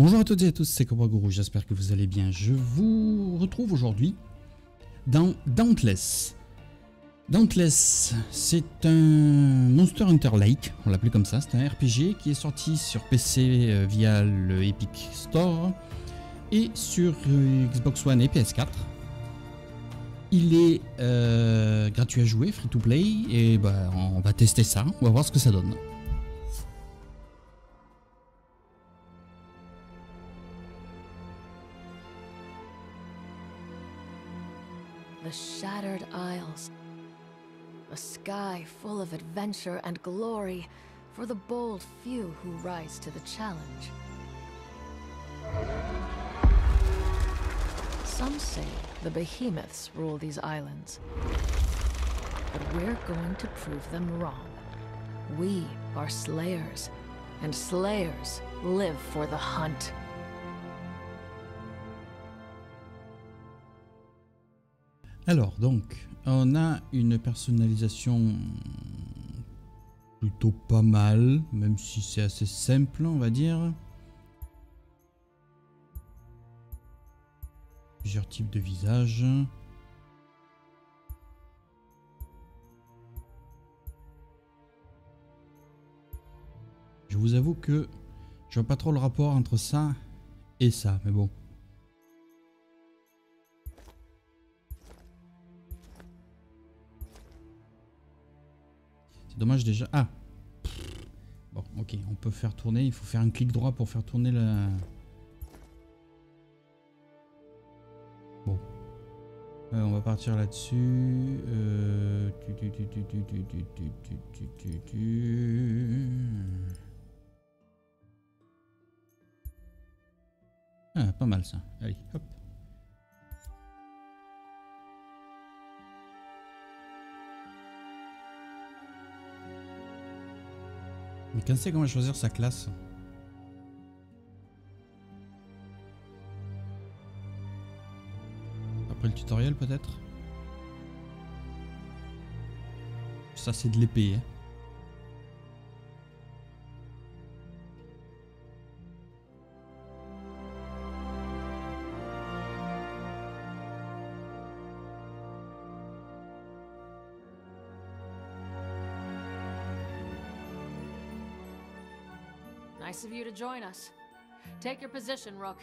Bonjour à toutes et à tous, c'est Cobra Guru, j'espère que vous allez bien. Je vous retrouve aujourd'hui dans Dauntless. Dauntless, c'est un Monster Hunter Like, on l'appelait comme ça, c'est un RPG qui est sorti sur PC euh, via le Epic Store et sur euh, Xbox One et PS4. Il est euh, gratuit à jouer, free to play, et bah, on va tester ça, on va voir ce que ça donne. A sky full of adventure and glory for the bold few who rise to the challenge. Some say the behemoths rule these islands. But we're going to prove them wrong. We are slayers, and slayers live for the hunt. Alors, donc, on a une personnalisation plutôt pas mal, même si c'est assez simple, on va dire. Plusieurs types de visages. Je vous avoue que je vois pas trop le rapport entre ça et ça, mais bon. Dommage déjà. Ah Bon, ok, on peut faire tourner. Il faut faire un clic droit pour faire tourner la... Bon. On va partir là-dessus. Euh... Ah, pas mal ça. Allez, hop. Mais c'est qu'on va choisir sa classe Après le tutoriel peut-être? Ça c'est de l'épée. Hein. Join us. Take your position, Rook.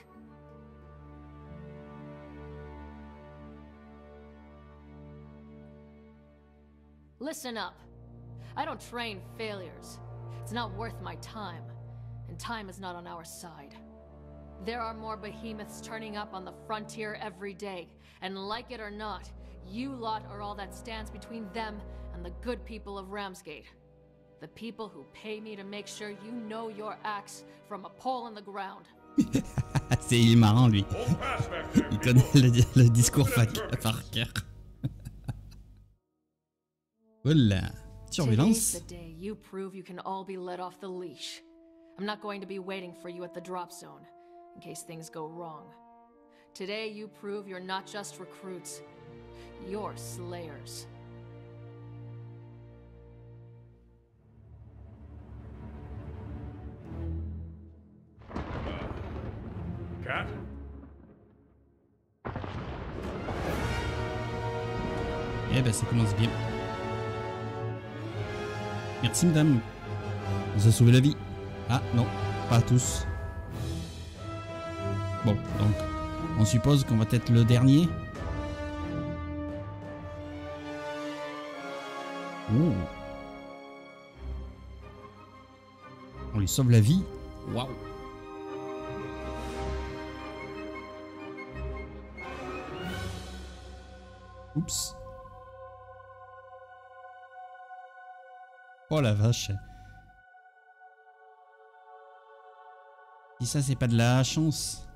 Listen up. I don't train failures. It's not worth my time. And time is not on our side. There are more behemoths turning up on the frontier every day. And like it or not, you lot are all that stands between them and the good people of Ramsgate. The people who pay me to make sure you know your acts from a pole in the ground. c'est il est marrant lui. Il connaît le, le discours par cœur. voilà. Today's Surveillance. the day you prove you can all be let off the leash. I'm not going to be waiting for you at the drop zone, in case things go wrong. Today you prove you're not just recruits, you're slayers. Ben ça commence bien. Merci madame. Vous a sauvé la vie. Ah non, pas tous. Bon, donc on suppose qu'on va être le dernier. On lui sauve la vie. Waouh. Oups. Oh la vache. Si ça c'est pas de la chance.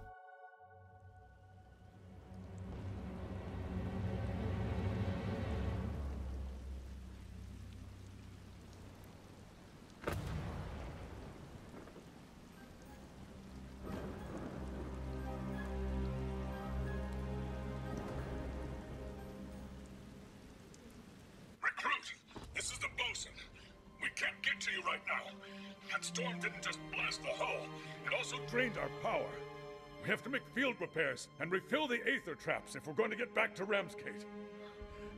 And refill the aether traps if we're going to get back to Ramsgate.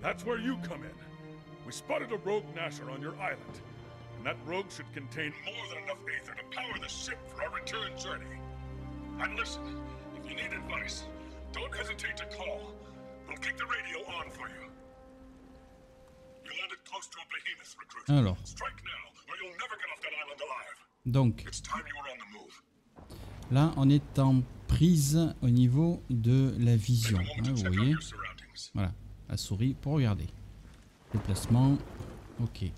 That's where you come in. We spotted a rogue Nasher on your island, and that rogue should contain more than enough aether to power the ship for our return journey. And listen, if you need advice, don't hesitate to call. We'll keep the radio on for you. You landed close to a behemoth recruit. Alors. Strike now, or you'll never get off that island alive. Donc, It's time you were on the move. là, on est en prise au niveau de la vision. Hein, vous voyez. Voilà, la souris pour regarder. Déplacement, ok.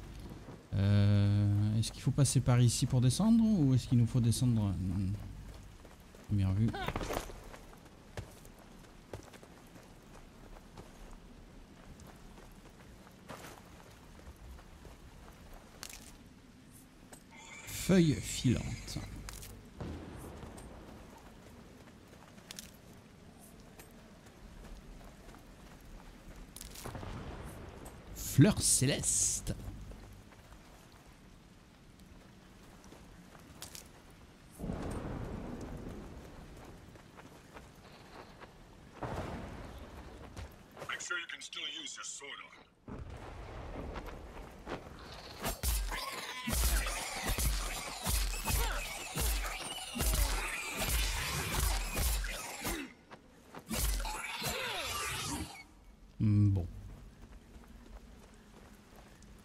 Euh, est-ce qu'il faut passer par ici pour descendre ou est-ce qu'il nous faut descendre hmm, Première vue? Feuille filante. Fleur céleste.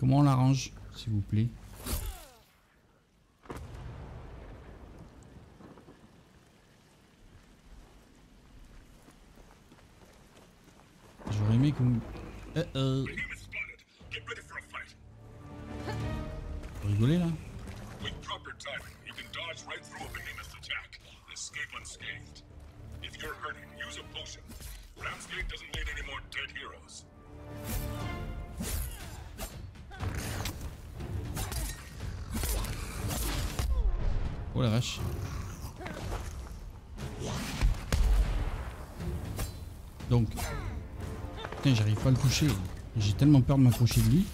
Comment on l'arrange, s'il vous plaît? J'aurais aimé que vous... Euh, euh, vous rigolez là? If you're hurting, use a potion. Ramsgate doesn't need any more dead heroes. Oh la vache. Donc... Putain, j'arrive pas à le toucher. J'ai tellement peur de m'approcher de lui.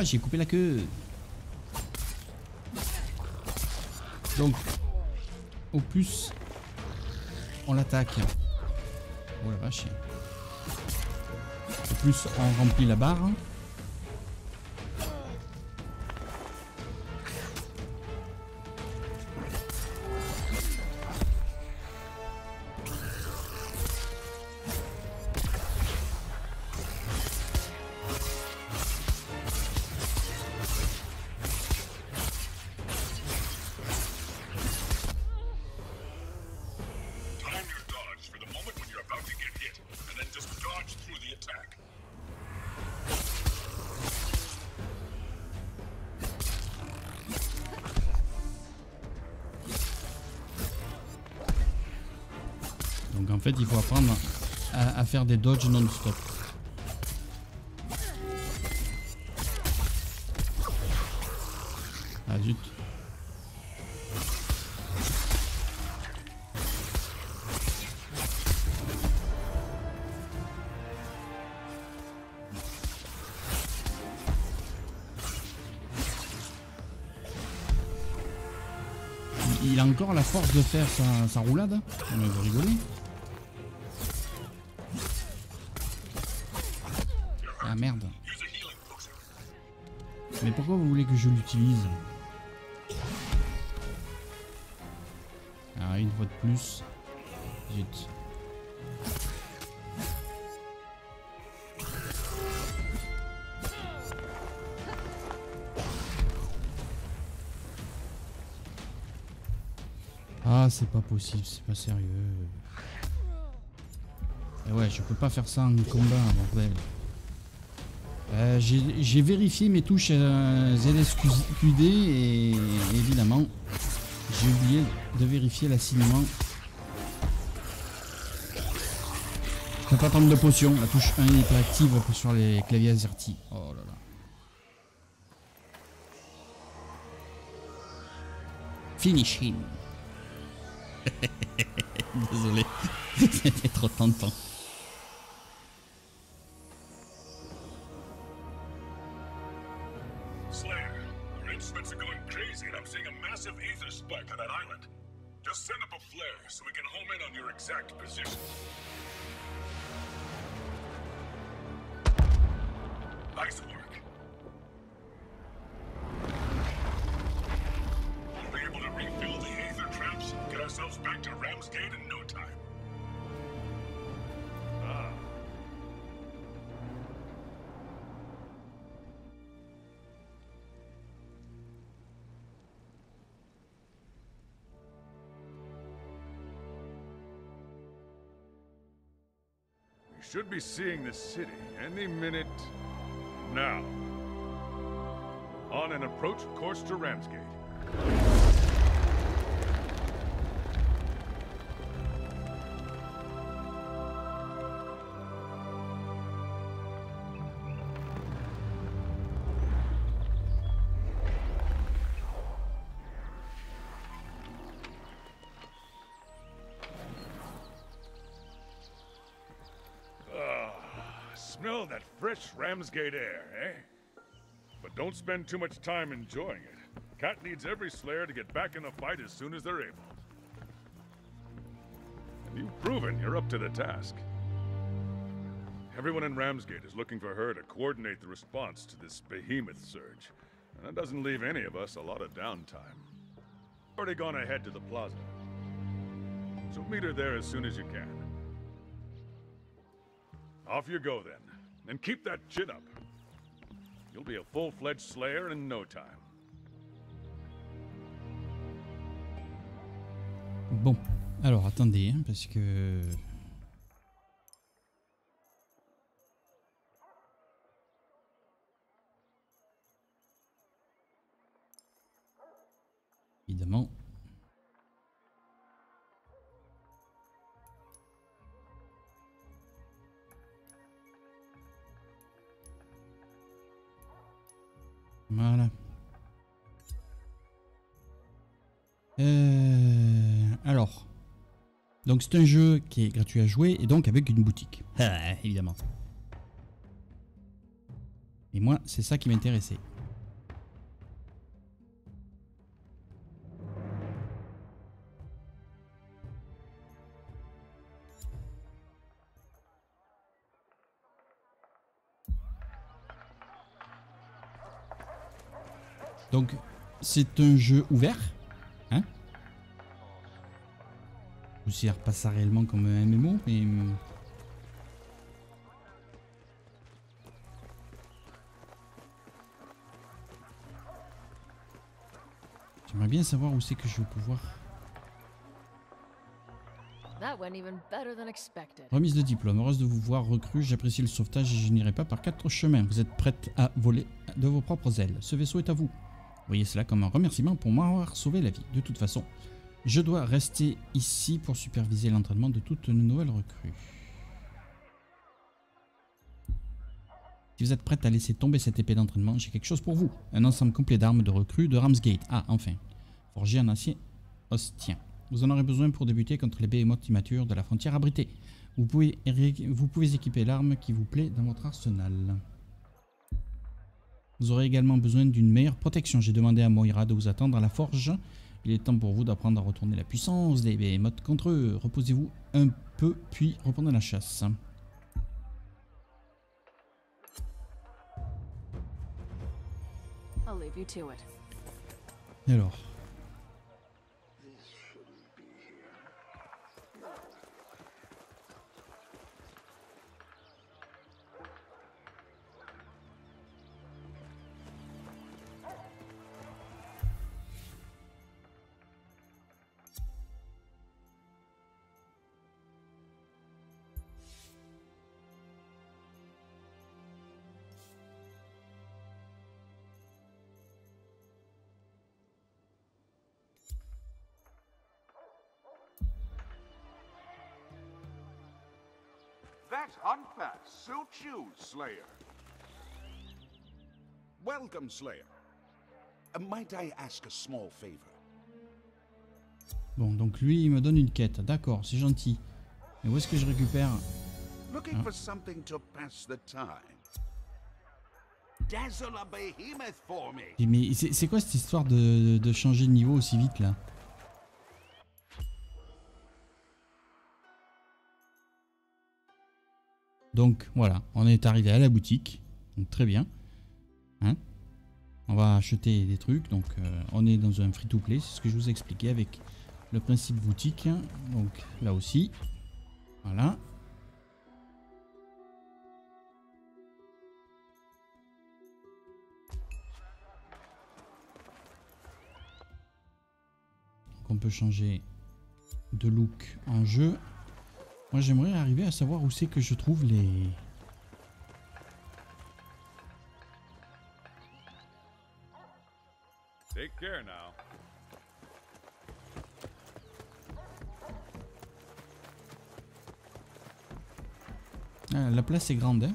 Ah, j'ai coupé la queue. Donc, au plus, on l'attaque. Oh la vache. Au plus, on remplit la barre. Donc en fait, il faut apprendre à, faire des dodges non-stop. Ah zut. Il- a encore la force de faire sa, sa roulade On vous rigolez pourquoi vous voulez que je l'utilise Ah, une fois de plus. Ah, c'est pas possible, c'est pas sérieux. Et ouais, je peux pas faire ça en combat, bordel. Euh, J'ai vérifié mes touches euh, ZSQD et évidemment j'ai oublié de vérifier l'assignement. Je peux pas prendre de potion, la touche 1 est active sur les claviers AZERTY. Oh là là. Finish him. Désolé, c'était trop tentant. Should be seeing the city any minute now. On an approach course to Ramsgate. Ramsgate air, eh? But don't spend too much time enjoying it. Cat needs every Slayer to get back in the fight as soon as they're able. And you've proven you're up to the task. Everyone in Ramsgate is looking for her to coordinate the response to this behemoth surge. And that doesn't leave any of us a lot of downtime. Already gone ahead to the plaza. So meet her there as soon as you can. Off you go then. And keep that chin up. You'll be a full-fledged Slayer in no time. Bon, alors attendez, parce que... Donc c'est un jeu qui est gratuit à jouer et donc avec une boutique. Ah, évidemment. Et moi, c'est ça qui m'intéressait. Donc, c'est un jeu ouvert. Considère pas ça réellement comme un MMO, mais... hum, J'aimerais bien savoir où c'est que je vais pouvoir... Remise de diplôme. Heureuse de vous voir recrue. J'apprécie le sauvetage et je n'irai pas par quatre chemins. Vous êtes prête à voler de vos propres ailes. Ce vaisseau est à vous. Voyez cela comme un remerciement pour m'avoir sauvé la vie. De toute façon, je dois rester ici pour superviser l'entraînement de toutes nos nouvelles recrues. Si vous êtes prête à laisser tomber cette épée d'entraînement, j'ai quelque chose pour vous. Un ensemble complet d'armes de recrues de Ramsgate. Ah, enfin. Forgé en acier ostien. Vous en aurez besoin pour débuter contre les behemoths immatures de la frontière abritée. Vous pouvez, vous pouvez équiper l'arme qui vous plaît dans votre arsenal. Vous aurez également besoin d'une meilleure protection. J'ai demandé à Moira de vous attendre à la forge. Il est temps pour vous d'apprendre à retourner la puissance des behemoths contre eux. Reposez-vous un peu, puis reprenez la chasse. Alors? Unfair suits you, Slayer. Welcome, Slayer. Uh, might I ask a small favor? Bon, donc lui, il me donne une quête. D'accord, c'est gentil. Mais où est-ce que je récupère Looking for something to pass the time. Dazzle a behemoth for me. Mais c'est c'est quoi cette histoire de, de changer de niveau aussi vite là? Donc voilà, on est arrivé à la boutique. Très bien. Hein on va acheter des trucs. Donc euh, on est dans un free-to-play, c'est ce que je vous ai expliqué avec le principe boutique. Donc là aussi. Voilà. On peut changer de look en jeu. Moi j'aimerais arriver à savoir où c'est que je trouve les... Take care now. Ah, la place est grande, hein?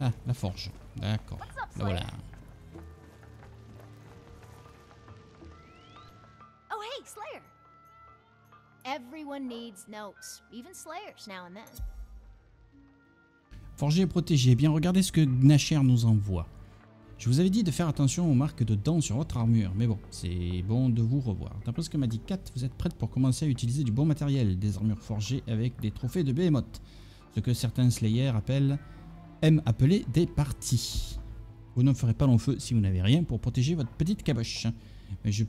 Ah, la forge. D'accord. La voilà. Oh, hey, Slayer! Everyone needs notes, even Slayers now and then. Forger et protéger. Eh bien, regardez ce que Gnacher nous envoie. Je vous avais dit de faire attention aux marques de dents sur votre armure, mais bon, c'est bon de vous revoir. D'après ce que m'a dit Kat, vous êtes prête pour commencer à utiliser du bon matériel, des armures forgées avec des trophées de Behemoth, ce que certains Slayers appellent, aiment appeler des parties. Vous ne ferez pas long feu si vous n'avez rien pour protéger votre petite caboche. Mais je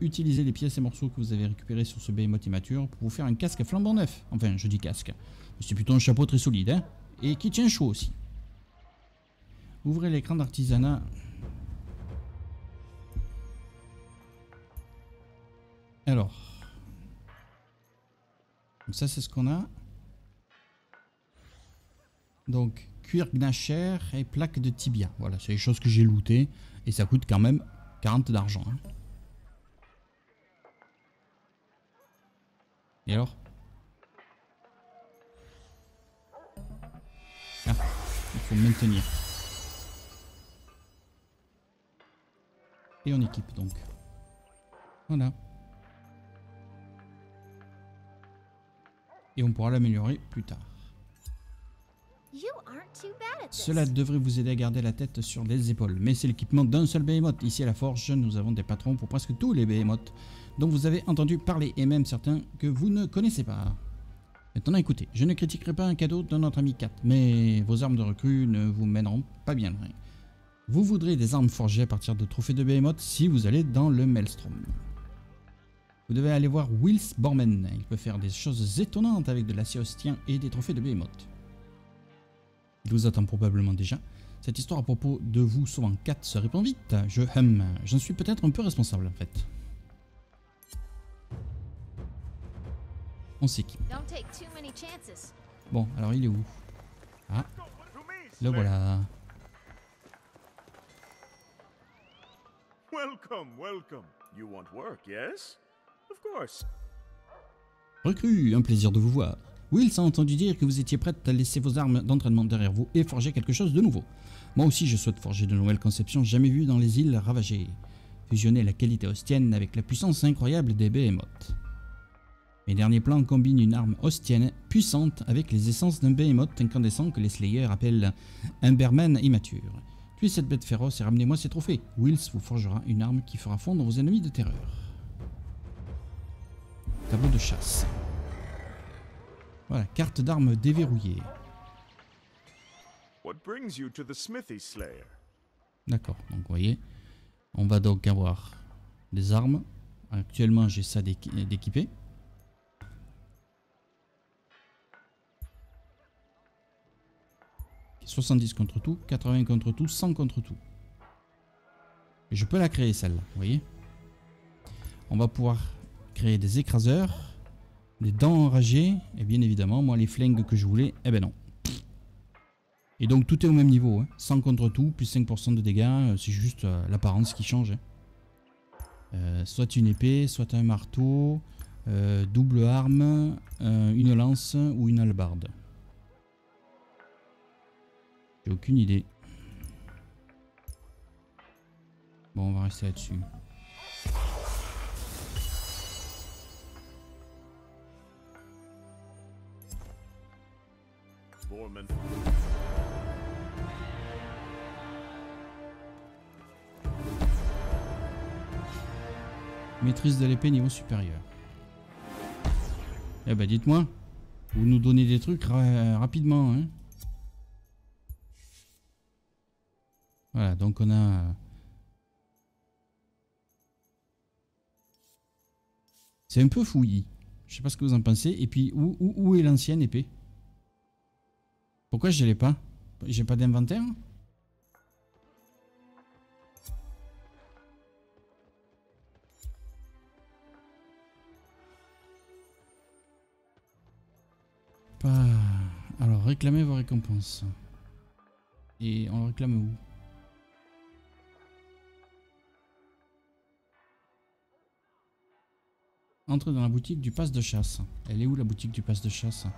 utiliser les pièces et morceaux que vous avez récupérés sur ce Behemoth immature pour vous faire un casque flambant neuf. Enfin, je dis casque. C'est plutôt un chapeau très solide, hein, et qui tient chaud aussi. Ouvrez l'écran d'artisanat. Alors. Ça c'est ce qu'on a. Donc cuir gnacher et plaque de tibia. Voilà, c'est les choses que j'ai lootées. Et ça coûte quand même 40 d'argent. hein. Et alors? Ah, il faut maintenir. Et on équipe donc. Voilà. Et on pourra l'améliorer plus tard. Cela devrait vous aider à garder la tête sur les épaules, mais c'est l'équipement d'un seul behemoth. Ici à la forge, nous avons des patrons pour presque tous les behemoths dont vous avez entendu parler, et même certains que vous ne connaissez pas. Maintenant écoutez, je ne critiquerai pas un cadeau de notre ami Kat, mais vos armes de recrue ne vous mèneront pas bien loin. Vous voudrez des armes forgées à partir de trophées de behemoth si vous allez dans le Maelstrom. Vous devez aller voir Wills Borman, il peut faire des choses étonnantes avec de l'acier ostien et des trophées de behemoth. Il vous attend probablement déjà. Cette histoire à propos de vous sauvant 4 se répand vite. Je hum, j'en suis peut-être un peu responsable en fait. On s'équipe. Bon, alors il est où? Ah, le voilà. Welcome, welcome. You want work, yes? Of course. Recrue, un plaisir de vous voir. Wills a entendu dire que vous étiez prête à laisser vos armes d'entraînement derrière vous et forger quelque chose de nouveau. Moi aussi je souhaite forger de nouvelles conceptions jamais vues dans les îles ravagées. Fusionner la qualité ostienne avec la puissance incroyable des behemoths. Mes derniers plans combinent une arme ostienne puissante avec les essences d'un behemoth incandescent que les Slayers appellent un Berman immature. Tuez cette bête féroce et ramenez-moi ses trophées. Wills vous forgera une arme qui fera fondre vos ennemis de terreur. Tableau de chasse. Voilà, carte d'armes déverrouillée. What brings you to the smithy, Slayer? D'accord, donc vous voyez, on va donc avoir des armes. Actuellement, j'ai ça d'équi- d'équipé. Ok, 70 contre tout, 80 contre tout, 100 contre tout. Et je peux la créer celle-là, vous voyez. On va pouvoir créer des écraseurs, les dents enragées, et bien évidemment, moi les flingues que je voulais, eh ben non. Et donc tout est au même niveau, hein. 100 contre tout, plus 5% de dégâts, euh, c'est juste euh, l'apparence qui change. Hein. Euh, soit une épée, soit un marteau, double arme, une lance ou une halbarde. J'ai aucune idée. Bon, on va rester là-dessus. Maîtrise de l'épée niveau supérieur. Eh ben dites-moi. Vous nous donnez des trucs ra- rapidement. Hein voilà, donc on a... C'est un peu fouillis. Je sais pas ce que vous en pensez. Et puis, où, où, où est l'ancienne épée? Pourquoi je l'ai pas? J'ai pas d'inventaire? Pas... Alors, réclamez vos récompenses. Et on réclame où? Entrez dans la boutique du pass de chasse. Elle est où la boutique du pass de chasse?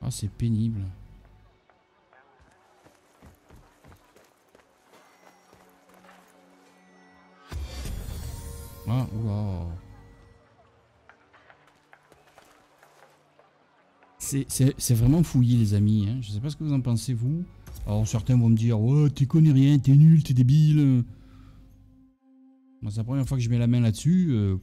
Ah, c'est pénible. Ah. C'est- vraiment fouillé, les amis. Hein. Je sais pas ce que vous en pensez, vous. Alors, certains vont me dire Ouais, tu connais rien, t'es nul, t'es débile. Moi, c'est la première fois que je mets la main là-dessus. euh,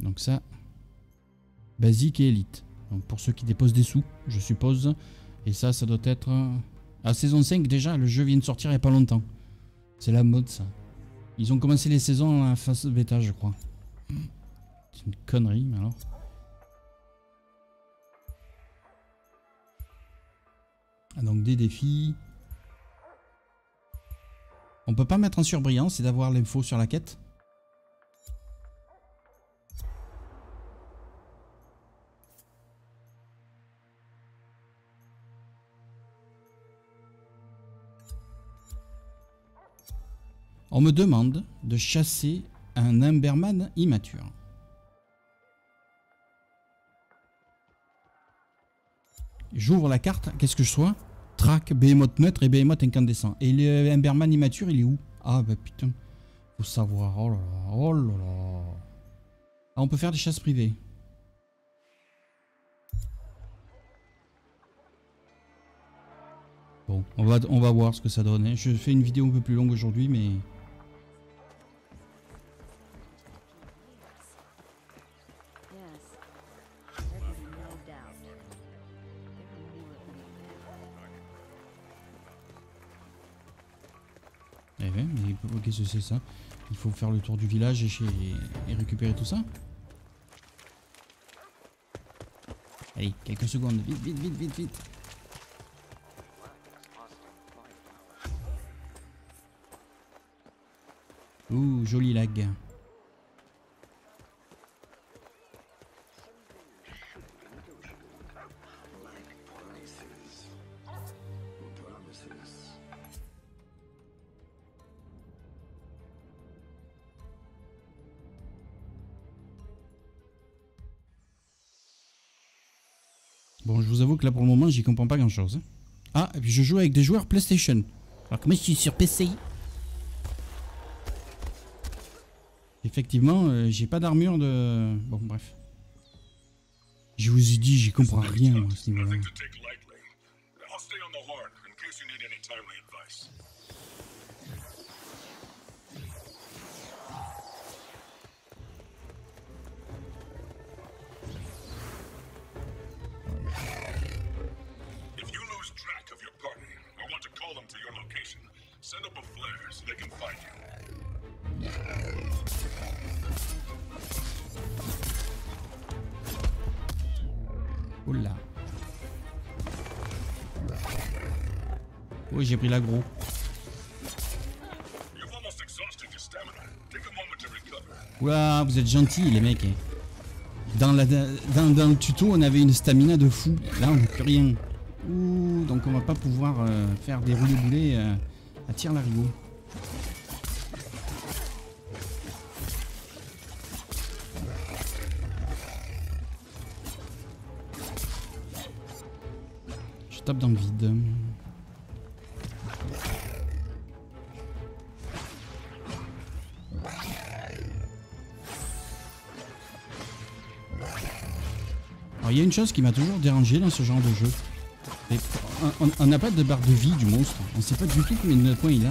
donc ça, basique et élite. Donc pour ceux qui déposent des sous, je suppose. Et ça, ça doit être... À saison 5 déjà, le jeu vient de sortir il n'y a pas longtemps. C'est la mode ça. Ils ont commencé les saisons à la phase bêta, je crois. C'est une connerie, mais alors. Ah, donc des défis. On peut pas mettre en surbrillance et d'avoir l'info sur la quête? On me demande de chasser un Emberman immature. J'ouvre la carte, qu'est-ce que je sois? Track, Behemoth neutre et Behemoth incandescent. Et le Emberman immature, il est où? Ah bah putain, faut savoir. Oh là là, oh là là. Ah, on peut faire des chasses privées. Bon, on va, on va voir ce que ça donne. hein. Je fais une vidéo un peu plus longue aujourd'hui, mais... c'est ça Il faut faire le tour du village et, et récupérer tout ça Allez, quelques secondes, vite, vite, vite, vite, vite. Ouh, joli lag. Bon, je vous avoue que là pour le moment, j'y comprends pas grand chose. Ah, et puis je joue avec des joueurs PlayStation. Alors que moi je suis sur PC. Effectivement, euh, j'ai pas d'armure de. Bon, bref. Je vous ai dit, j'y comprends rien à ce niveau-là. Send up a flare so they can find you. Oula. Oui, j'ai pris l'agro. Ouah, vous êtes gentils les mecs. hein. Dans, la, dans, dans le tuto, on avait une stamina de fou. Là, on n'a plus rien. Ouh, donc on va pas pouvoir euh, faire des roulés boulets euh, à tir larigot. Je tape dans le vide. Il y a une chose qui m'a toujours dérangé dans ce genre de jeu. On- n'a pas de barre de vie du monstre. On sait pas du tout combien de points il a.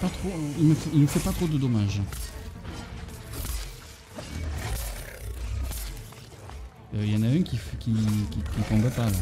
pas trop. Il me fait, il fait pas trop de dommages. Euh, Il y en a un qui, qui, qui, qui tombe pas là.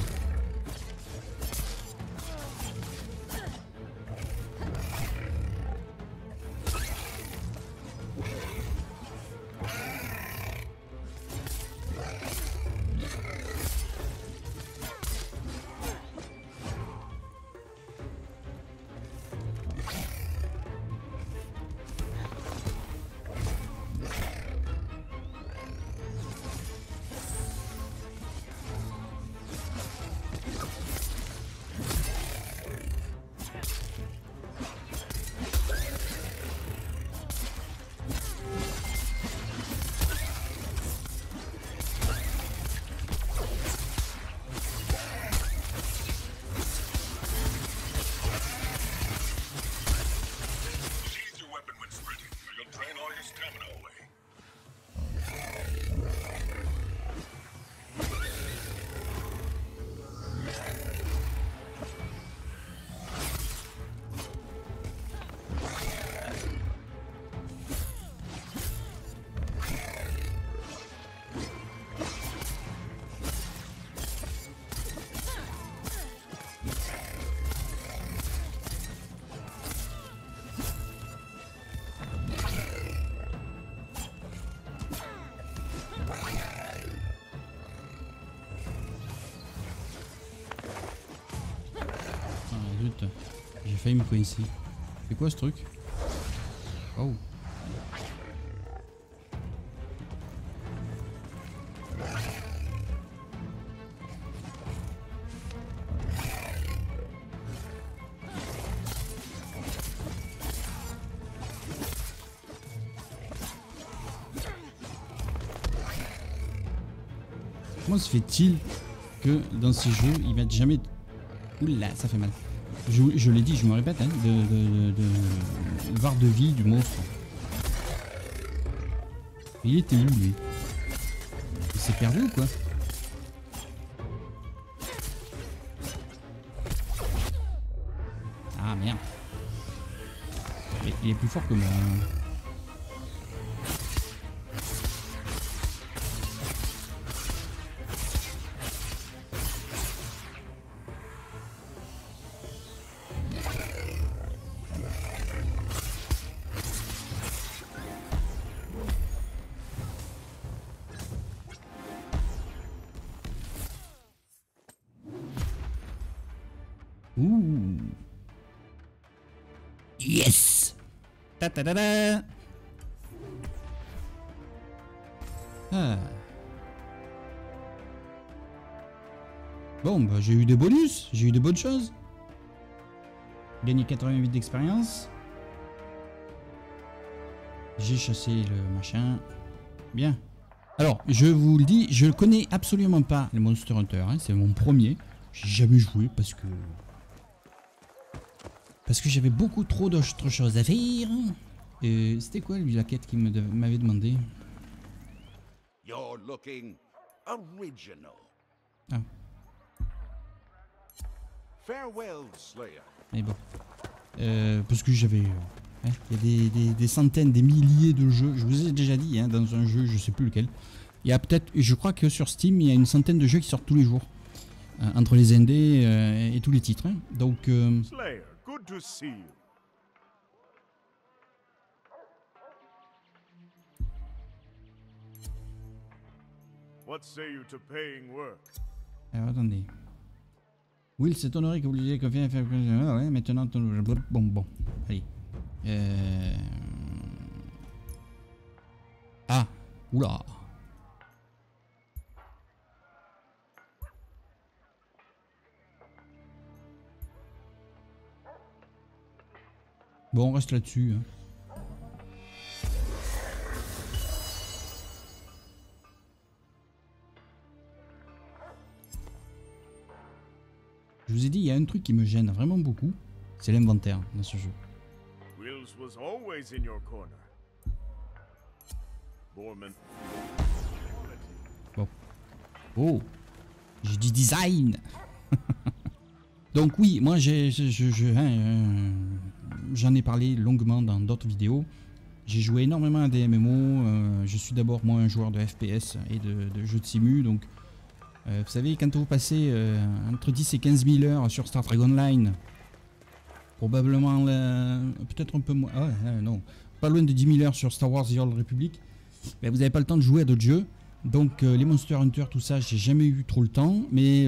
Failli me coincer. C'est quoi ce truc? Oh. Comment se fait-il que dans ces jeux, ils mettent jamais... Oula, ça fait mal. Je, l'ai dit, je me répète, hein, de, de, de, de- barre de vie du monstre. Il était où lui? Il s'est perdu ou quoi? Ah merde. Il est plus fort que moi. Yes. Ah. Bon, bah, j'ai eu des bonus, j'ai eu des bonnes choses. Gagné 88 d'expérience. J'ai chassé le machin. Bien. Alors, je vous le dis, je connais absolument pas les Monster Hunter. hein, c'est mon premier. J'ai jamais joué parce que. Parce que j'avais beaucoup trop d'autres choses à faire. Et c'était quoi lui la quête qu'il m'avait demandé? You're looking original. Ah, Farewell, Slayer. mais bon. Euh, parce que j'avais. euh, hein, Il y a des, des- des centaines, des milliers de jeux. Je vous ai déjà dit, hein, dans un jeu, je sais plus lequel. Il y a peut-être. Je crois que sur Steam, il y a une centaine de jeux qui sortent tous les jours. Euh, entre les indés euh, et tous les titres. hein. Donc. euh, Slayer, To see you. What say you to paying work? Eh, attendez. Will, c'est honoré que vous l'ayez confié à faire. Hein, maintenant, ton. Bon, bon. Allez. Euh... Ah! Oula! Bon, on reste là-dessus. hein. Je vous ai dit, il y a un truc qui me gêne vraiment beaucoup, c'est l'inventaire dans ce jeu. Wills was always in your corner. Borman. Oh, j'ai du design. Donc oui, moi j'ai, je, je- je- hein, euh, j'en ai parlé longuement dans d'autres vidéos. J'ai joué énormément à des MMO. euh, je suis d'abord moi un joueur de FPS et de, jeux de simu. Donc, euh, vous savez, quand vous passez euh, entre 10 et 15 000 heures sur Star Trek Online, probablement peut-être un peu moins. ah non, pas loin de 10 000 heures sur Star Wars The Old Republic. ben, vous n'avez pas le temps de jouer à d'autres jeux. Donc les Monster Hunter, tout ça, j'ai jamais eu trop le temps, mais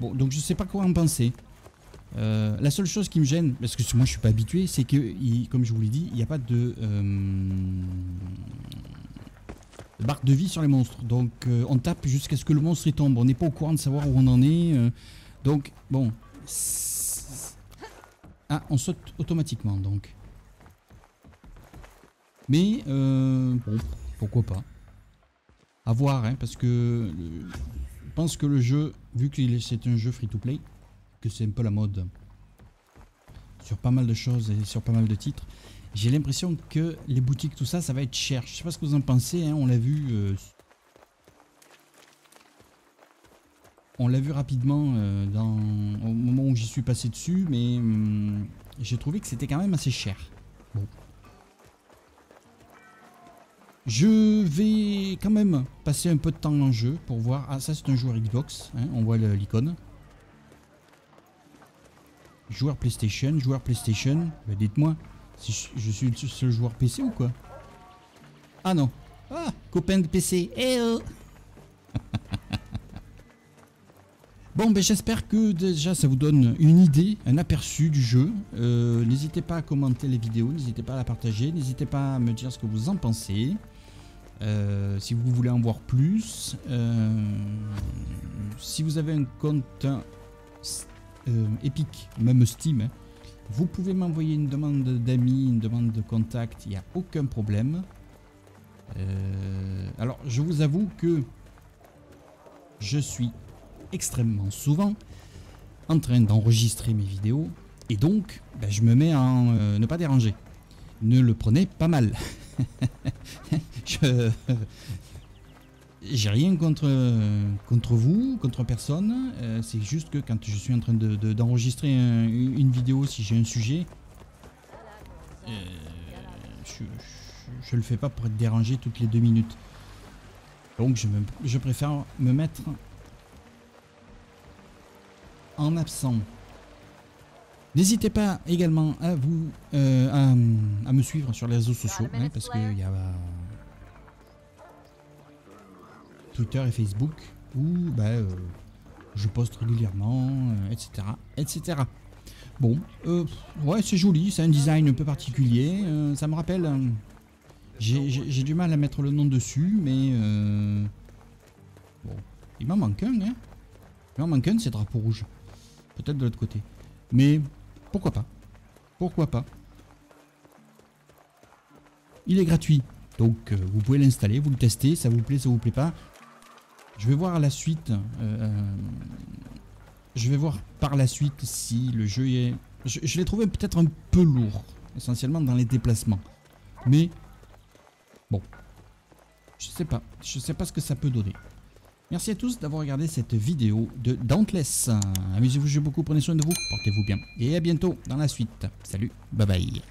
bon, donc je sais pas quoi en penser. Euh, la seule chose qui me gêne, parce que moi je suis pas habitué, c'est que, comme je vous l'ai dit, il n'y a pas de, euh, de barre de vie sur les monstres. Donc euh, on tape jusqu'à ce que le monstre y tombe. On n'est pas au courant de savoir où on en est. donc bon, ah, on saute automatiquement donc. Mais bon, pourquoi pas. À voir, hein, parce que je pense que le jeu, vu que c'est un jeu free-to-play, c'est un peu la mode sur pas mal de choses et sur pas mal de titres, j'ai l'impression que les boutiques, tout ça, ça va être cher. Je sais pas ce que vous en pensez, hein, on l'a vu... euh, on l'a vu rapidement euh, au moment où j'y suis passé dessus, mais hum, j'ai trouvé que c'était quand même assez cher. Bon. Je vais quand même passer un peu de temps en jeu pour voir. Ah, ça, c'est un joueur Xbox. hein, on voit l'icône. Joueur PlayStation, joueur PlayStation. Bah, Dites-moi, si je, suis le seul joueur PC ou quoi? Ah non. Ah, copain de PC. Eh oh Bon, ben j'espère que déjà ça vous donne une idée, un aperçu du jeu. Euh, n'hésitez pas à commenter les vidéos, n'hésitez pas à la partager, n'hésitez pas à me dire ce que vous en pensez. Euh, si vous voulez en voir plus, euh, si vous avez un compte euh, Epic, même Steam, hein, vous pouvez m'envoyer une demande d'amis, une demande de contact, il n'y a aucun problème. Euh, alors, je vous avoue que je suis extrêmement souvent en train d'enregistrer mes vidéos et donc ben, je me mets en euh, ne pas déranger. Ne le prenez pas mal. je j'ai rien contre contre vous, contre personne. Euh, c'est juste que quand je suis en train de- de- d'enregistrer un- une vidéo, si j'ai un sujet, euh, je, je, je le fais pas pour être dérangé toutes les deux minutes. Donc je, me- je préfère me mettre en absent. N'hésitez pas également à vous euh, à, à me suivre sur les réseaux sociaux hein, parce qu'il y a Twitter et Facebook où bah, euh, je poste régulièrement, euh, etc., etc. Bon, euh, ouais, c'est joli, c'est un design un peu particulier. euh, ça me rappelle. j'ai- du mal à mettre le nom dessus, mais bon, il m'en manque un, hein. Il m'en manque un, c'est drapeau rouge. Peut-être de l'autre côté. Mais pourquoi pas Pourquoi pas Il est gratuit. Donc vous pouvez l'installer, vous le testez, ça vous plaît, ça vous plaît pas. Je vais voir la suite. euh, euh, je vais voir par la suite si le jeu est. Je, je l'ai trouvé peut-être un peu lourd, essentiellement dans les déplacements. Mais bon, je sais pas, je sais pas ce que ça peut donner. Merci à tous d'avoir regardé cette vidéo de Dauntless. Amusez-vous, jouez beaucoup, prenez soin de vous, portez-vous bien. Et à bientôt dans la suite. Salut, bye bye.